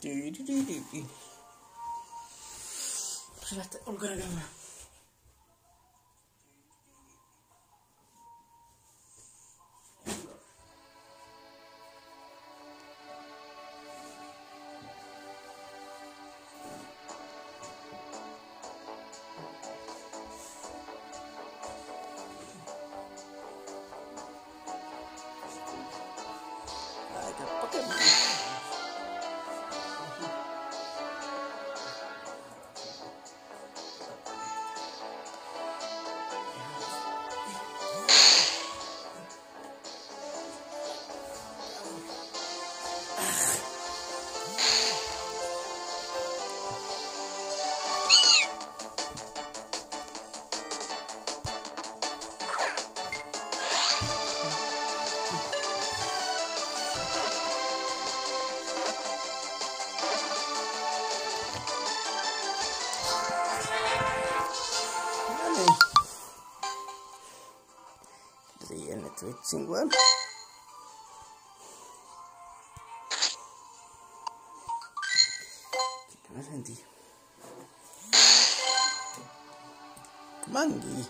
Do do do do. I'm gonna go. Qué chingón. Mandy. Mandy.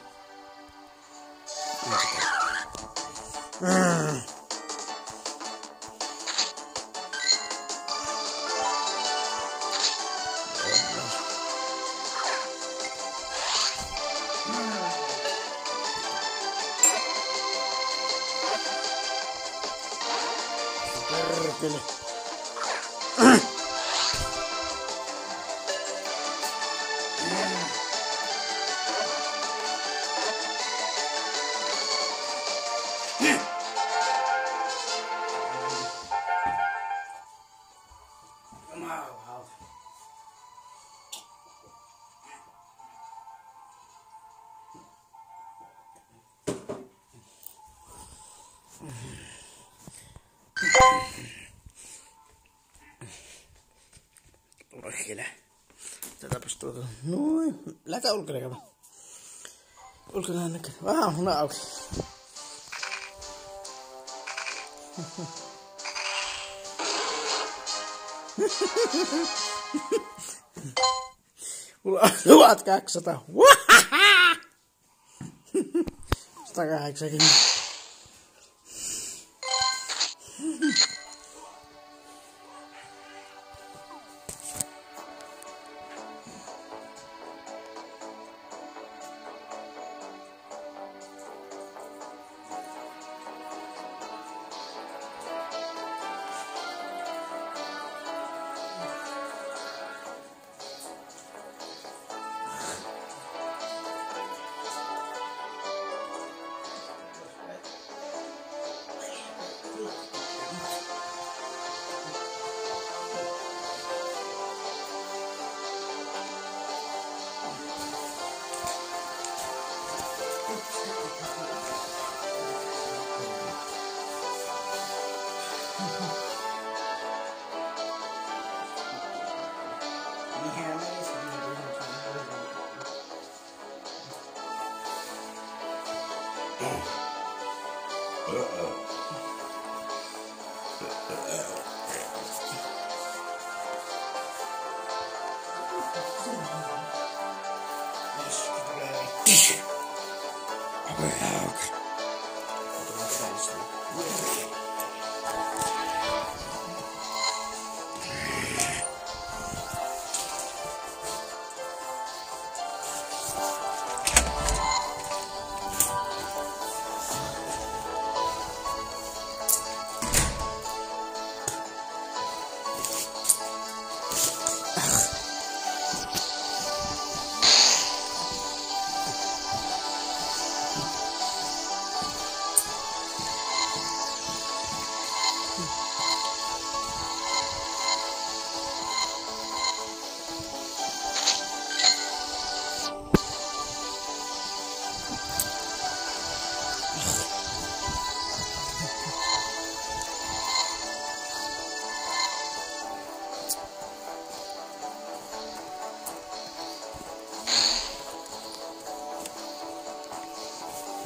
Bye. Sen tiedän. Mangi. Mm. Perkele. Perkele. Tätäpäs tuota. Noin. Lätä ulkona käymään. Ulkona näkyy. Vähän mun auki. Mulla on 1200. 180. Tissue. Aber ja, okay. Aber das heißt nicht.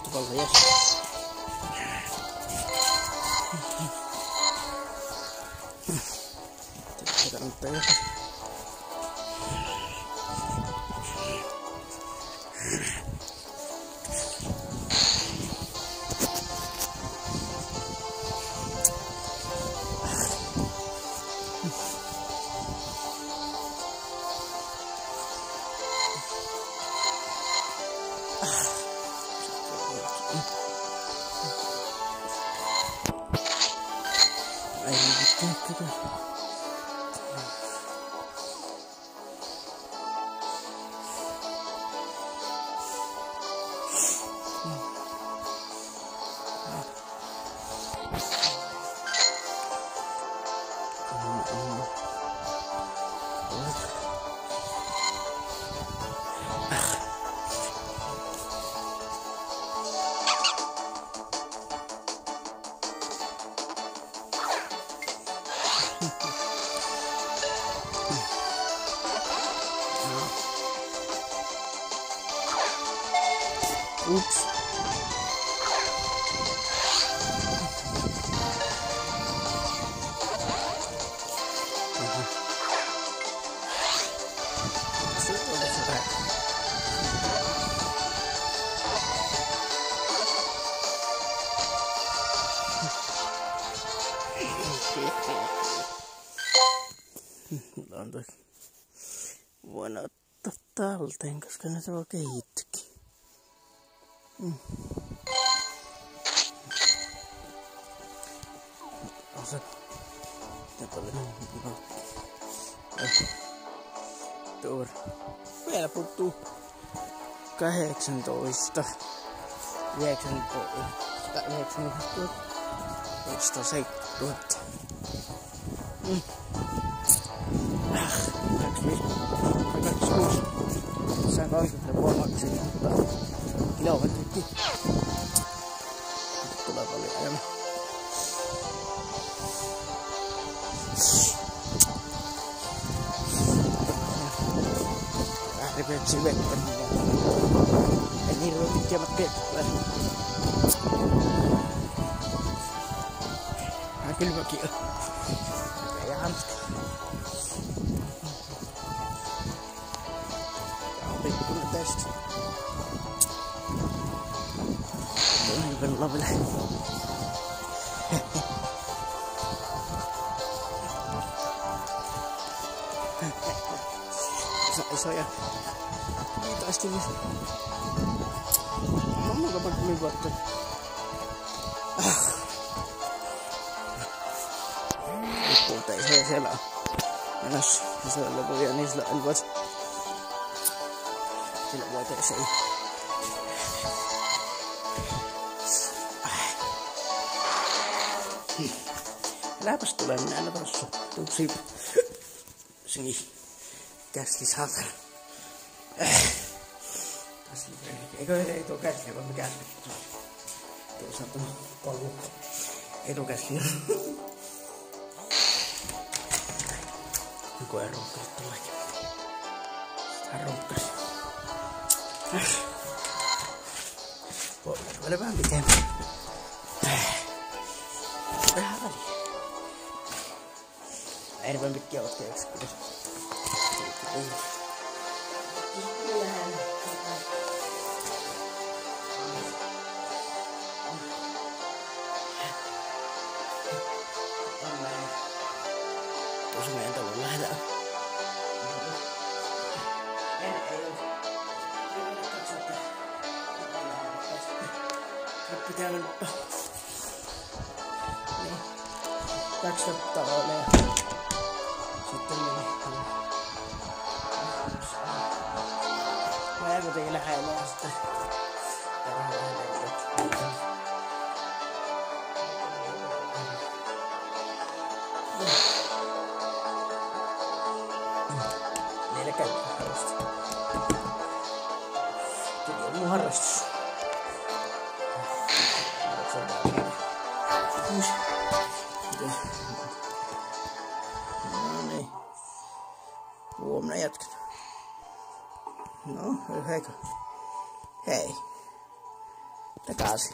tu valer. Tem que pegar no pé. Ah. ありがとう。Oops. On toi. Voin ottaa talteen, koska ne se voi kehittykin. On se. Ja paljon. Tuo. Vielä puuttuu 18. 19. 19 000. Mm. Ah, 25. 26. 130 vuomaksi, mutta Kilau kan cuci. Kita balik ayam. Ah, lebih cepat? Ini lebih cepat kan? Aku lupa kira. Ayam. لبن لبن صايا تاشتي ماما لا Läpäs tulee minä aina tossa. Tupsi. Singi. Käski saatana. Eikö ei tuo käski, vaan mikä Tuo saatana kolmu. Ei tuo käski. Koen ruukkasi tuollakin. Sitä ruukkasi. Voi vähän pitempään. Vähän väliä. Enemmän pitkiä otteeksi. Tuossa meidän talon on. En. Pitää mennä niin. Kaksi taloa جاي لها علاج Hacker. Hey. Da gás.